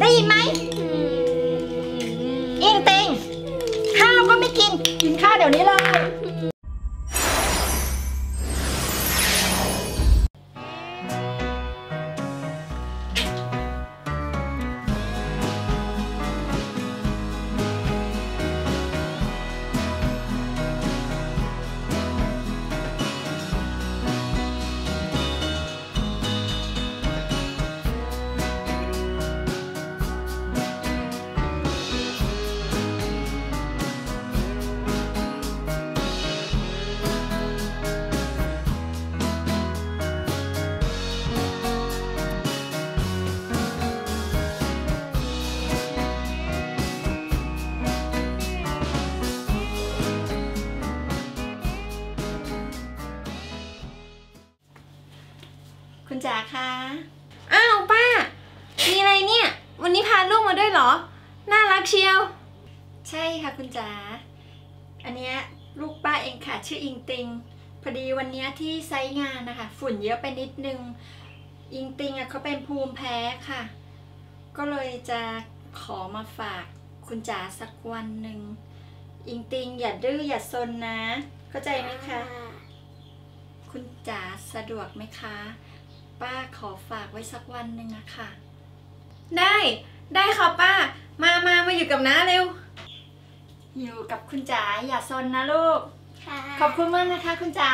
ได้ยินไหมอิงติงข้าวก็ไม่กิน กินข้าวเดี๋ยวนี้เลย จ๋าคะอ้าวป้า มีอะไรเนี่ย วันนี้พาลูกมาด้วยเหรอ น่ารักเชียว ใช่ค่ะคุณจ๋า อันเนี้ยลูกป้าเองค่ะ ชื่ออิงติง พอดีวันเนี้ยที่ไซต์งานนะคะ ฝุ่นเยอะไปนิดนึง อิงติงอะเขาเป็นภูมิแพ้ค่ะ ก็เลยจะขอมาฝากคุณจ๋าสักวันหนึ่ง อิงติงอย่าดื้ออย่าซนนะ เข้าใจไหมคะ คุณจ๋าสะดวกไหมคะ ป้าขอฝากไว้สักวันหนึ่งอะค่ะ ได้ได้ค่ะป้า มามามาอยู่กับน้าเร็ว อยู่กับคุณจ๋าอย่าซนนะลูก ค่ะขอบคุณมากนะคะ คุณจ๋า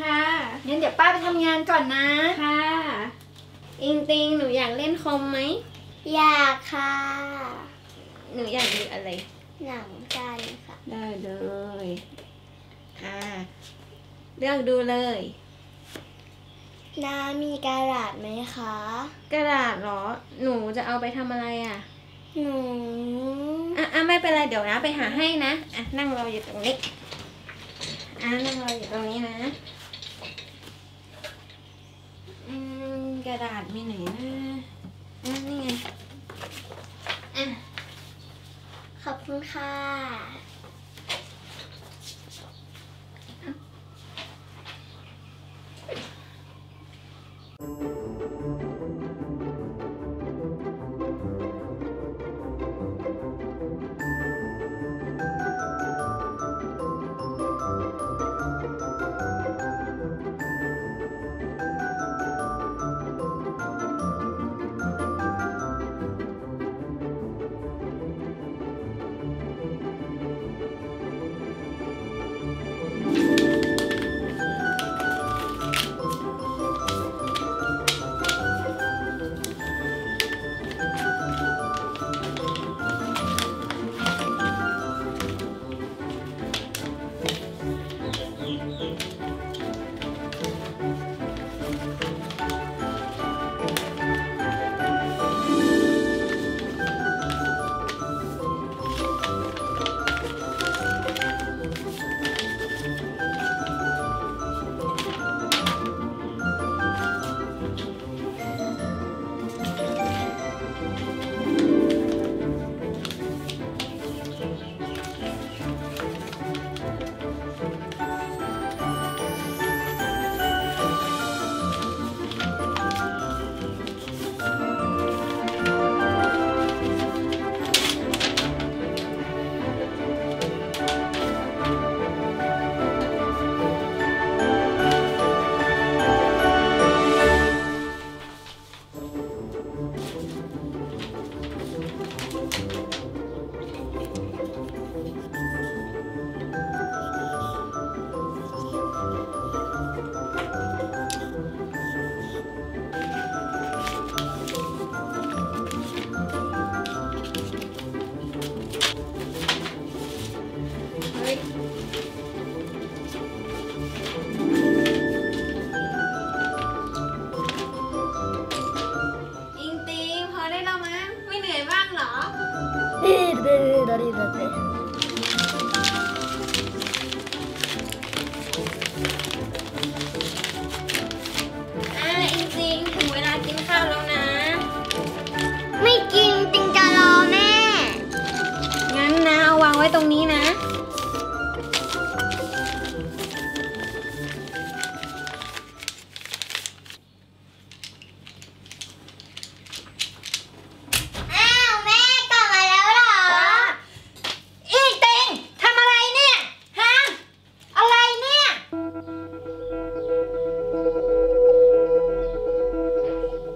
ค่ะ งั้นเดี๋ยวป้าไปทำงานก่อนนะ ค่ะ อิงติงหนูอยากเล่นคอมไหม อยากค่ะ หนูอยากดูอะไร หนังกันค่ะ ได้เลย อ่า เลือกดูเลย น้ามีกระดาษไหมคะ กระดาษเหรอ หนูจะเอาไปทำอะไรอะ หนูอะอะไม่เป็นไรเดี๋ยวนะไปหาให้นะอะนั่งรออยู่ตรงนี้อะนั่งรออยู่ตรงนี้นะอืมกระดาษมีไหนนะอะนี่ไงอะขอบคุณค่ะ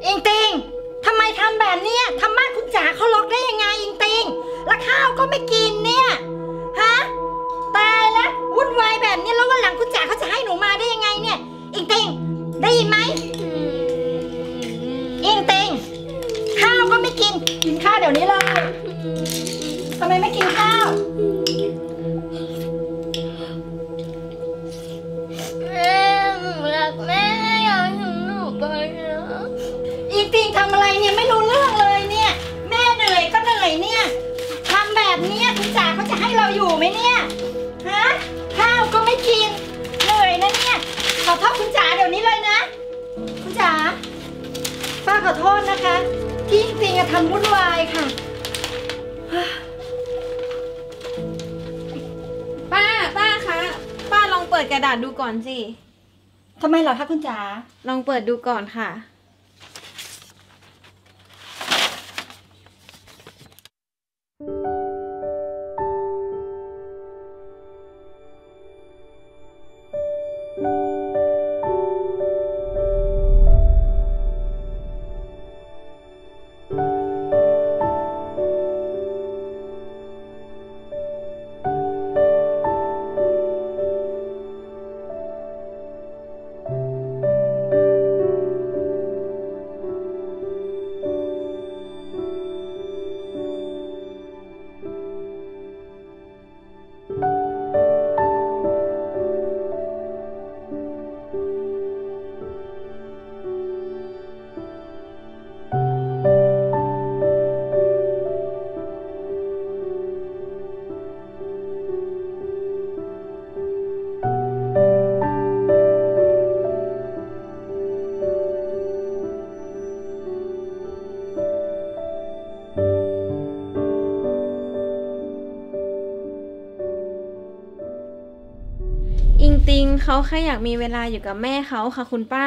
อิงติงทำไมทำแบบเนี้ยทำบ้านคุณจ๋าเขาล็อกได้ยังไงอิงติงแล้วข้าวก็ไม่กินเนี่ยฮะตายแล้ววุ่นวายแบบนี้แล้ววันหลังคุณจ๋าเขาจะให้หนูมาได้ยังไงเนี่ย อิงติงได้ยินไหมอิงติงข้าวก็ไม่กินกินข้าวเดี๋ยวนี้เลยทำไมไม่กิน อโทษคุณจ๋าเดี๋ยวนี้เลยนะ คุณจ๋าป้าขอโทษนะคะ ที่อิงปิงอะทำวุ่นวายค่ะ ป้า ป้าคะ ป้าลองเปิดกระดาษดูก่อนสิ ทำไมเหรอคะคุณจ๋า ลองเปิดดูก่อนค่ะ เขาแค่อยากมีเวลาอยู่กับแม่เขาค่ะคุณป้า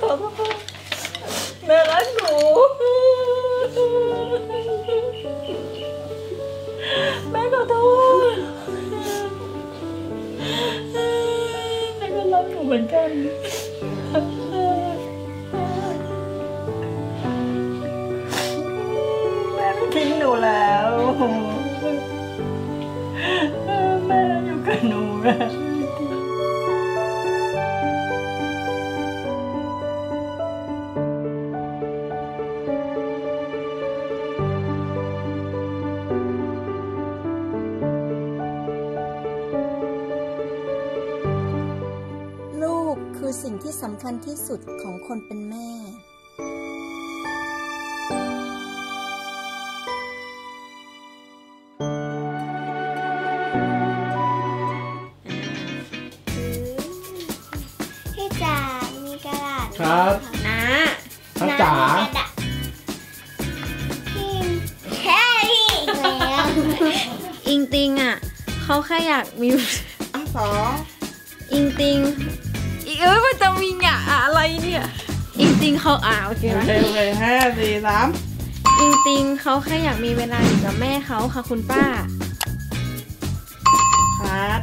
แม่ขอโทษแม่รักหนูแสิ่งที่สำคัญที่สุดของคนเป็นแม่ พี่จ๋ามีกระดาษไหมครับ นะพระจ๋า น้ำมีกระดาษพี่แค่พี่อีกแล้วอิงติงอะเขาแค่อยากมีสองอิงติงอี เอ้ยมันจะมีหงะอะไรเนี่ยอิงติงเขาอ่าโอเคโอไหมเคโอเคห้าสี่สามอิงติงเขาแค่อยากมีเวลาอยู่กับแม่เขาค่ะคุณป้าคัด